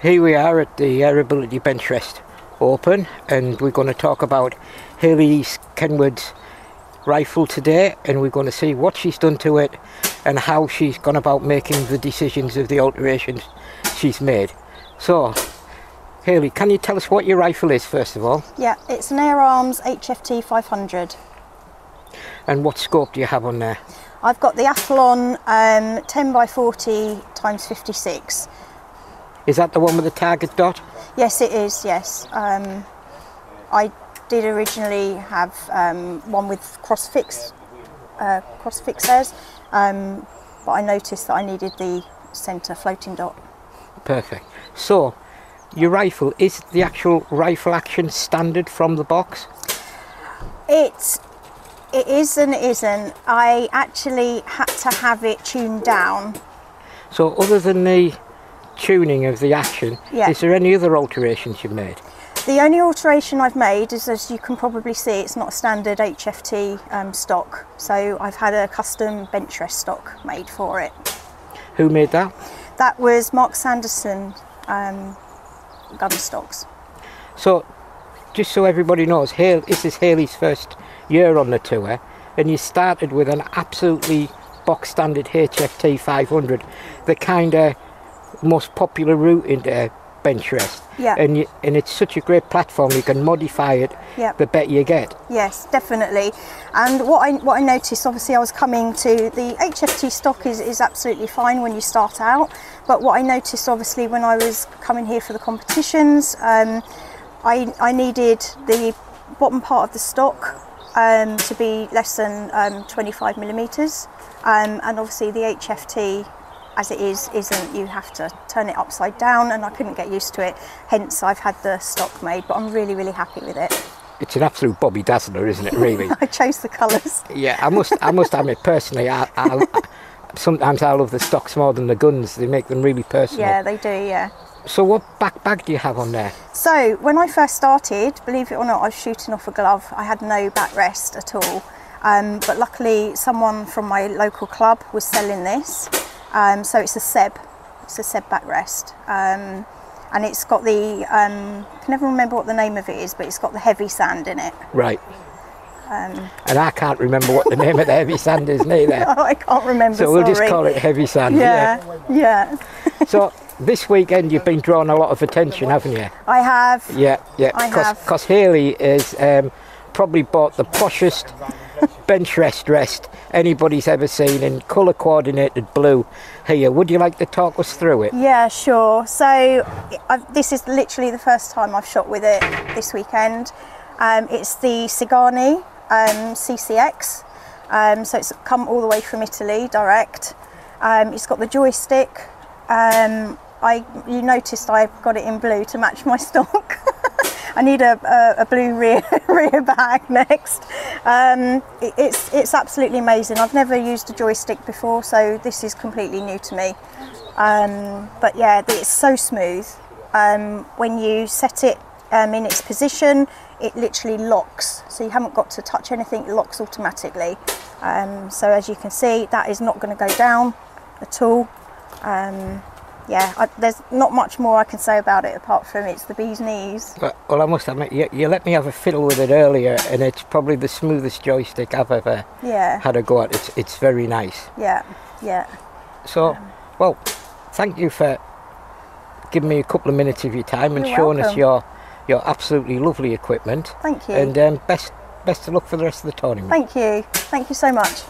Here we are at the Airability Bench Rest Open and we're going to talk about Hayley Kenward's rifle today and we're going to see what she's done to it and how she's gone about making the decisions of the alterations she's made. So, Hayley, can you tell us what your rifle is first of all? Yeah, it's an Air Arms HFT 500. And what scope do you have on there? I've got the Athlon um, 10 by 40 times 56. Is that the one with the target dot? Yes, it is. Yes, um, I did originally have um, one with cross fix, uh, cross fixers, um, but I noticed that I needed the centre floating dot. Perfect. So, your rifle is the actual rifle action standard from the box? It it is and it isn't. I actually had to have it tuned down. So, other than the tuning of the action, Yeah. is there any other alterations you've made? The only alteration I've made is, as you can probably see, it's not a standard HFT um, stock. So I've had a custom bench rest stock made for it. Who made that? That was Mark Sanderson um, gun stocks. So, just so everybody knows, Hale, this is Hayley's first year on the tour, and you started with an absolutely box standard HFT 500, the kind of most popular route into bench rest. Yeah. And you, and it's such a great platform. You can modify it. Yeah. The better you get. Yes, definitely. And what I what I noticed, obviously, I was coming to the HFT stock is, is absolutely fine when you start out. But what I noticed, obviously, when I was coming here for the competitions, um, I I needed the bottom part of the stock um, to be less than um, 25 millimeters, um, and obviously the HFT. As it is, isn't. You have to turn it upside down, and I couldn't get used to it. Hence, I've had the stock made, but I'm really, really happy with it. It's an absolute Bobby Dazzler, isn't it? Really. I chose the colours. yeah. I must. I must admit, personally, I, I, sometimes I love the stocks more than the guns. They make them really personal. Yeah, they do. Yeah. So, what back bag do you have on there? So when I first started, believe it or not, I was shooting off a glove. I had no backrest at all. Um, but luckily, someone from my local club was selling this. Um, so it's a Seb. It's a Seb backrest. Um, and it's got the, um, I can never remember what the name of it is, but it's got the heavy sand in it. Right. Um, And I can't remember what the name of the heavy sand is neither. oh, I can't remember. So we'll just call it heavy sand. Yeah, yeah. So this weekend you've been drawing a lot of attention, haven't you? I have. Yeah, yeah. I have. Because Hayley is um, probably bought the poshest bench rest rest anybody's ever seen in colour coordinated blue. Here, would you like to talk us through it? Yeah, sure. So I've, this is literally the first time I've shot with it this weekend. Um, it's the Sigani um, CCX. Um, so it's come all the way from Italy direct. Um, it's got the joystick. Um, I you noticed I got it in blue to match my stock. I need a, a, a blue rear rear bag next. Um, it- it's it's absolutely amazing. I've never used a joystick before, so this is completely new to me. Um, but yeah, it's so smooth. Um, when you set it um, in its position, it literally locks. So you haven't got to touch anything; it locks automatically. Um, so as you can see, that is not going to go down at all. Um, yeah, I, there's not much more I can say about it apart from it's the bee's knees. Well, well, I must admit, you, you let me have a fiddle with it earlier, and it's probably the smoothest joystick I've ever Yeah, had a go at. It's, it's very nice. yeah, yeah. So, well, thank you for giving me a couple of minutes of your time and showing us your your absolutely lovely equipment. Thank you. And um, best best of luck for the rest of the tournament. Thank you. Thank you so much.